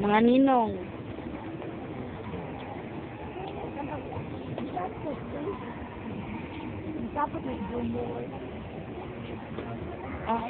Mga ninong. Dapat may bumor. Ah,